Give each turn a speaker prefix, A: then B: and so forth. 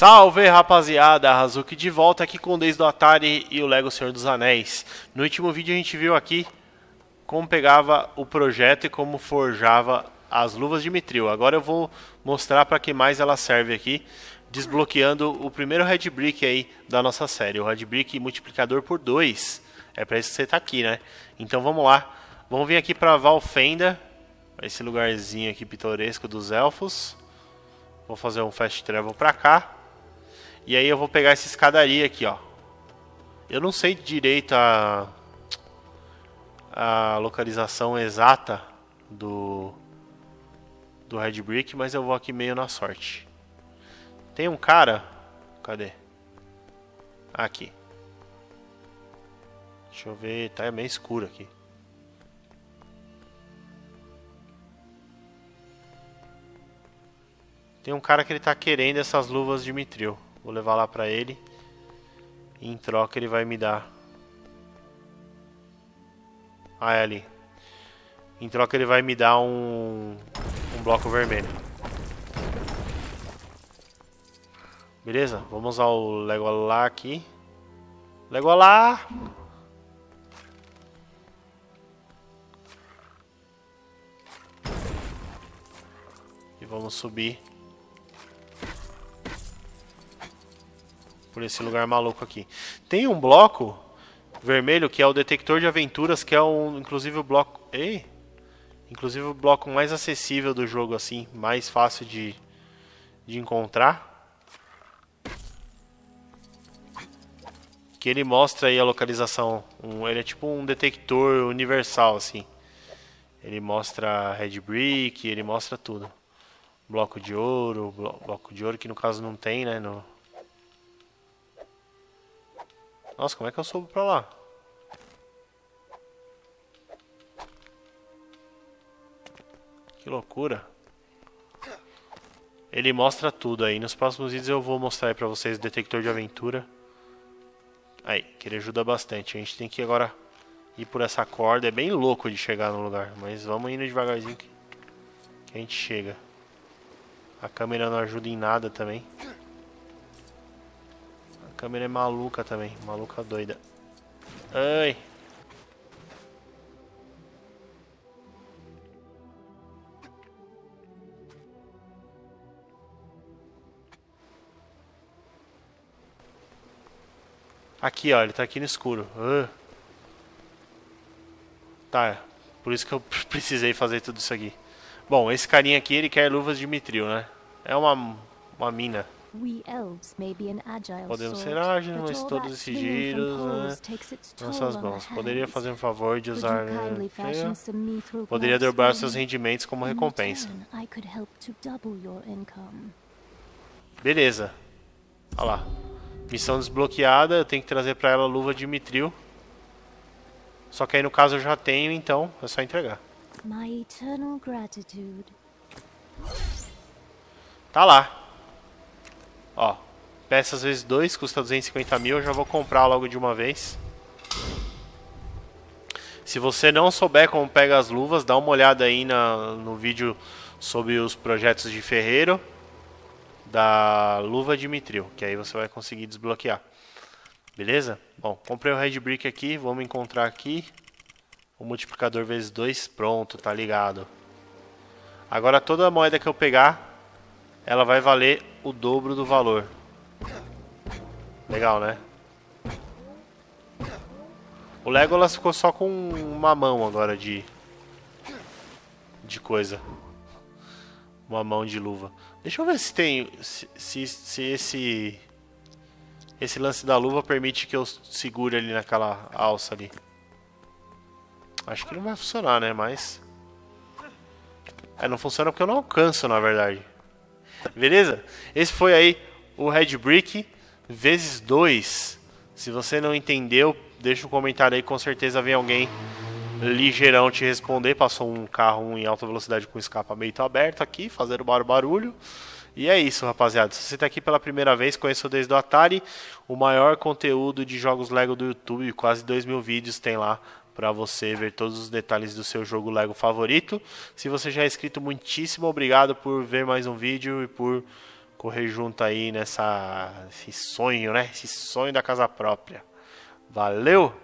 A: Salve rapaziada, Hazuki de volta aqui com o Desde o Atari e o Lego Senhor dos Anéis. No último vídeo a gente viu aqui como pegava o projeto e como forjava as luvas de mitril. Agora eu vou mostrar para que mais ela serve aqui, desbloqueando o primeiro Red Brick aí da nossa série, o Red Brick multiplicador por 2. É para isso que você está aqui, né? Então vamos lá, vamos vir aqui para Valfenda, esse lugarzinho aqui pitoresco dos elfos. Vou fazer um fast travel para cá. E aí eu vou pegar essa escadaria aqui, ó. Eu não sei direito a, a localização exata do, do Red Brick, mas eu vou aqui meio na sorte. Tem um cara... Cadê? Aqui. Deixa eu ver, tá meio escuro aqui. Tem um cara que ele tá querendo essas luvas de mitril. Vou levar lá pra ele. E em troca ele vai me dar. Ah, é ali. Em troca ele vai me dar um, um bloco vermelho. Beleza? Vamos usar o Legolas aqui. Legolas! E vamos subir por esse lugar maluco aqui. Tem um bloco vermelho que é o detector de aventuras, que é um, inclusive o bloco, ei, inclusive o bloco mais acessível do jogo assim, mais fácil de de encontrar. Que ele mostra aí a localização, um, ele é tipo um detector universal assim. Ele mostra red brick, ele mostra tudo. Bloco de ouro, bloco de ouro que no caso não tem, né, no Nossa, como é que eu subo pra lá? Que loucura. Ele mostra tudo aí. Nos próximos vídeos eu vou mostrar aí pra vocês o detector de aventura. Aí, que ele ajuda bastante. A gente tem que agora ir por essa corda. É bem louco de chegar no lugar. Mas vamos indo devagarzinho que, a gente chega. A câmera não ajuda em nada também câmera é maluca também, maluca doida. Ai. Aqui, ó, ele tá aqui no escuro. Uh. Tá, por isso que eu precisei fazer tudo isso aqui. Bom, esse carinha aqui, ele quer luvas de mitril, né? É uma, uma mina. Podemos ser ágeis, mas todos esses giros né, nossas mãos. Poderia fazer um favor de usar. Né, Poderia derrubar seus rendimentos como recompensa. Beleza. Olha lá. Missão desbloqueada. Eu tenho que trazer para ela a luva de mitril. Só que aí no caso eu já tenho, então é só entregar. Tá lá. Peças vezes 2 custa 250 mil, eu já vou comprar logo de uma vez. Se você não souber como pega as luvas, dá uma olhada aí na, no vídeo sobre os projetos de ferreiro da luva de mitril, que aí você vai conseguir desbloquear. Beleza? Bom, comprei o Red Brick aqui, vamos encontrar aqui o multiplicador vezes 2, pronto, tá ligado. Agora toda moeda que eu pegar, ela vai valer o dobro do valor. Legal, né? O Legolas ficou só com uma mão agora de... De coisa. Uma mão de luva. Deixa eu ver se tem... Se, se, se esse... Esse lance da luva permite que eu segure ali naquela alça ali. Acho que não vai funcionar, né? Mas... É, não funciona porque eu não alcanço, na verdade. Beleza? Esse foi aí o Red Brick vezes 2. Se você não entendeu, deixa um comentário aí, com certeza vem alguém ligeirão te responder. Passou um carro em alta velocidade com escapamento aberto aqui, fazendo barulho. E é isso, rapaziada. Se você está aqui pela primeira vez, conheço desde o Atari, o maior conteúdo de jogos Lego do YouTube, quase 2 mil vídeos tem lá para você ver todos os detalhes do seu jogo Lego favorito. Se você já é inscrito, muitíssimo obrigado por ver mais um vídeo e por correr junto aí nessa esse sonho, né? Esse sonho da casa própria. Valeu!